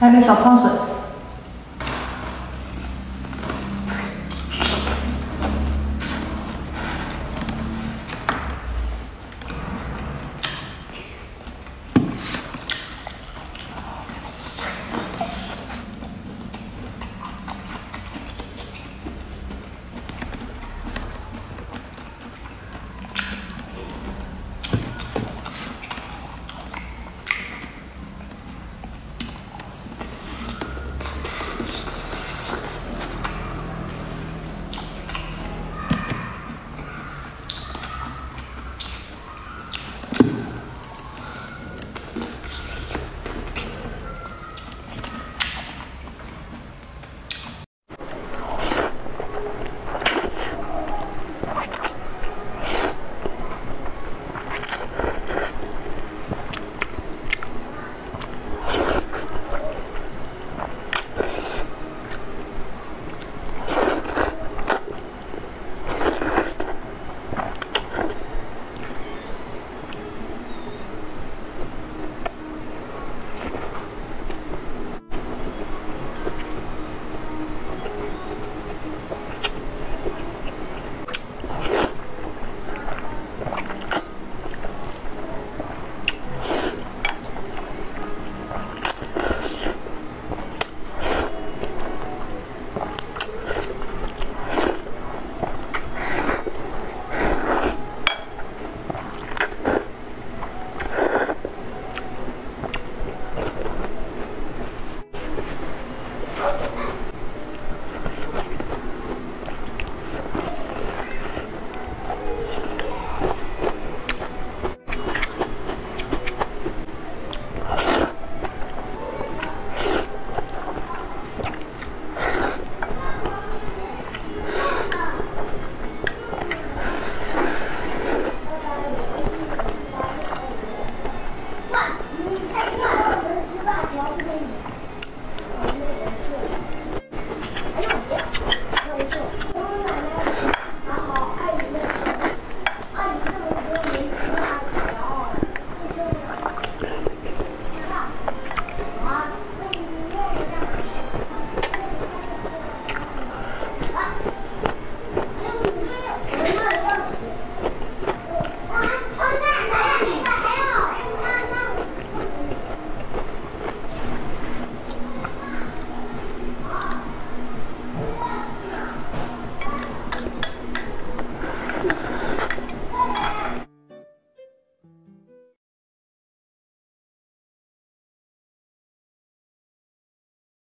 来个小胖笋